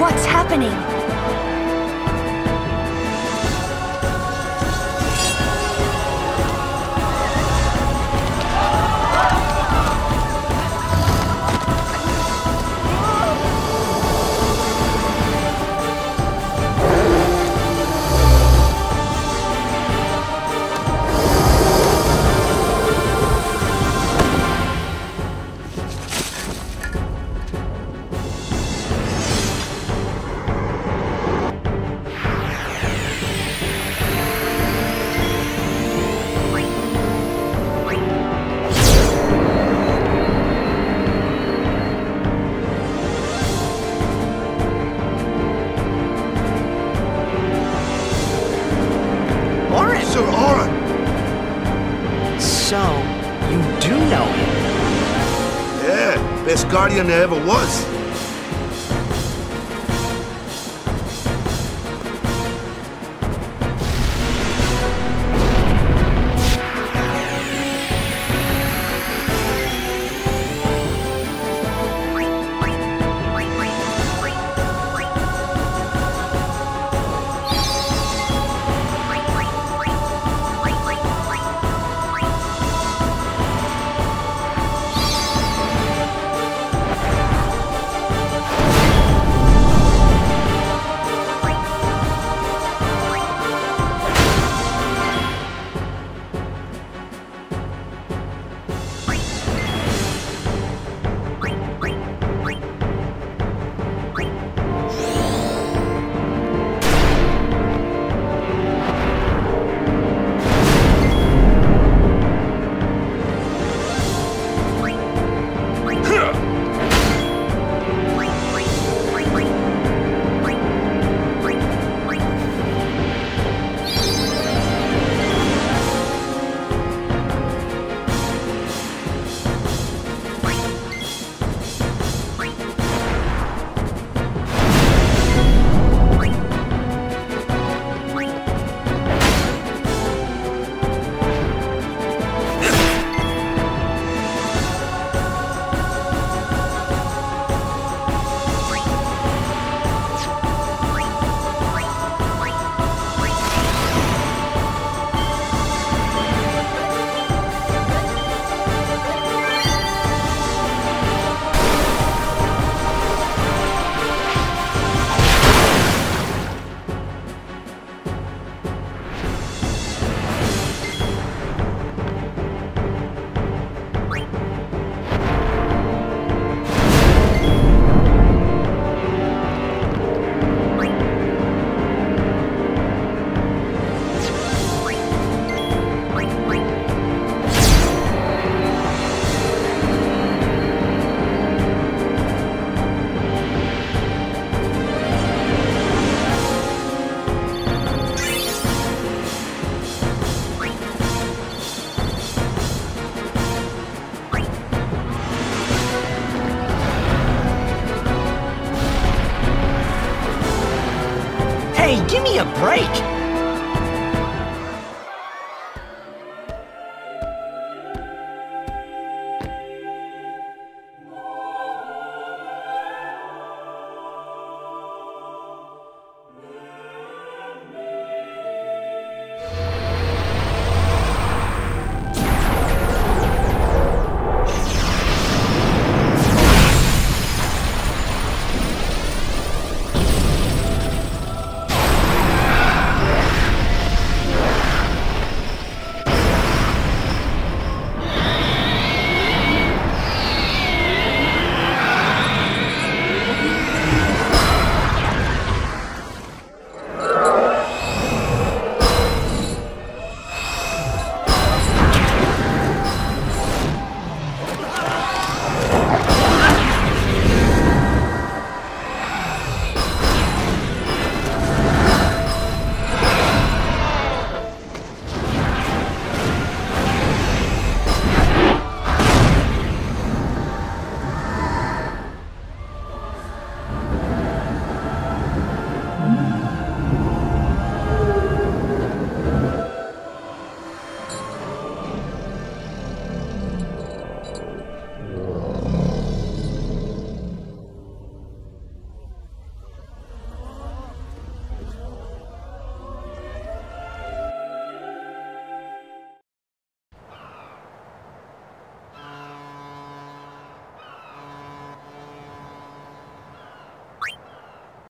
What's happening? Guardian there ever was. Hey, give me a break!